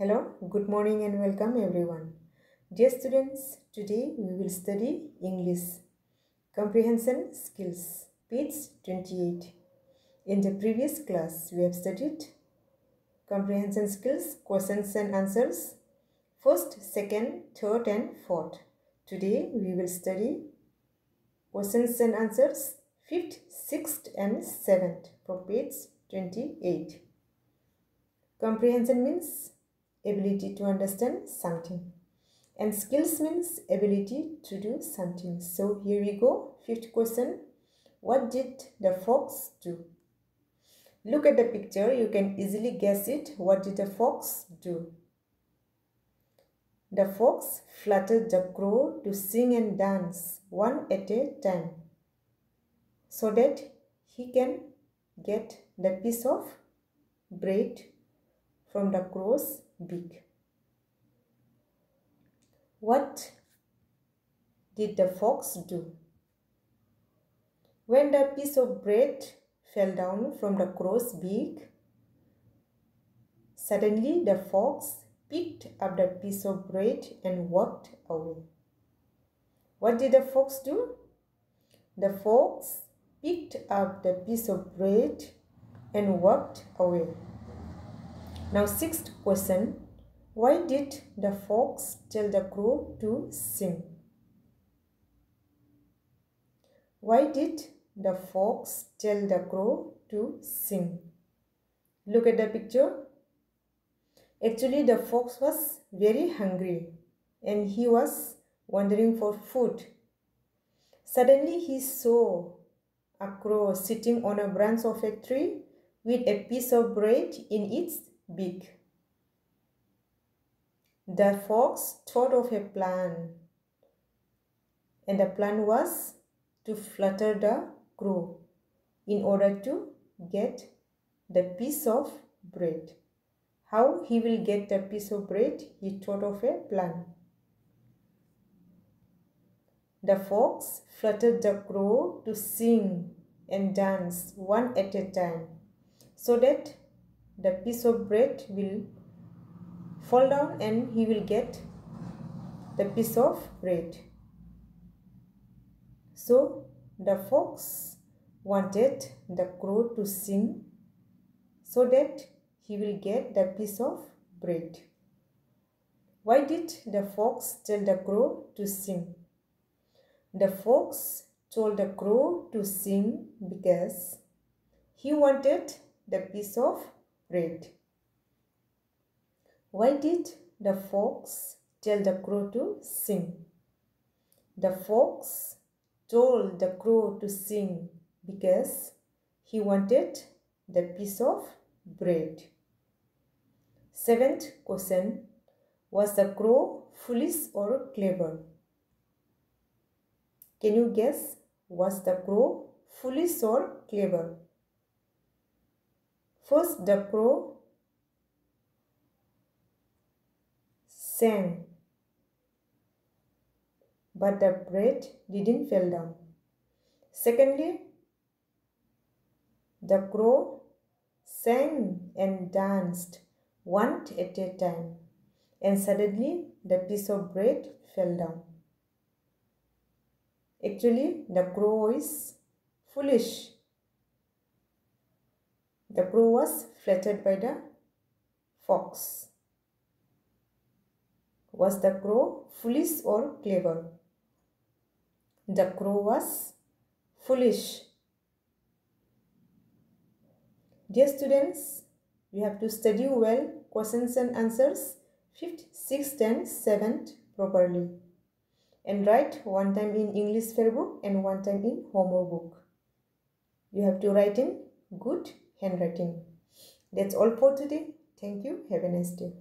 Hello, good morning and welcome everyone. Dear students, today we will study English Comprehension Skills, page 28. In the previous class, we have studied comprehension skills, questions and answers, first, second, third and fourth. Today we will study questions and answers, fifth, sixth and seventh from page 28. Comprehension means ability to understand something. And skills means ability to do something. So here we go. Fifth question. What did the fox do? Look at the picture. You can easily guess it. What did the fox do? The fox fluttered the crow to sing and dance one at a time so that he can get the piece of bread from the crow's beak. What did the fox do? When the piece of bread fell down from the crow's beak, suddenly the fox picked up the piece of bread and walked away. What did the fox do? The fox picked up the piece of bread and walked away. Now, sixth question Why did the fox tell the crow to sing? Why did the fox tell the crow to sing? Look at the picture. Actually, the fox was very hungry and he was wandering for food. Suddenly, he saw a crow sitting on a branch of a tree with a piece of bread in its big. The fox thought of a plan, and the plan was to flutter the crow in order to get the piece of bread. How he will get the piece of bread, he thought of a plan. The fox fluttered the crow to sing and dance one at a time so that the piece of bread will fall down and he will get the piece of bread. So the fox wanted the crow to sing so that he will get the piece of bread. Why did the fox tell the crow to sing? The fox told the crow to sing because he wanted the piece of bread. Why did the fox tell the crow to sing? The fox told the crow to sing because he wanted the piece of bread. Seventh question Was the crow foolish or clever? Can you guess? Was the crow foolish or clever? First, the crow sang, but the bread didn't fall down. Secondly, the crow sang and danced one at a time, and suddenly the piece of bread fell down. Actually, the crow is foolish the crow was flattered by the fox. Was the crow foolish or clever? The crow was foolish. Dear students, you have to study well questions and answers 5th, 6th and 7th properly and write one time in English fair book and one time in homework book. You have to write in good handwriting. That's all for today. Thank you. Have a nice day.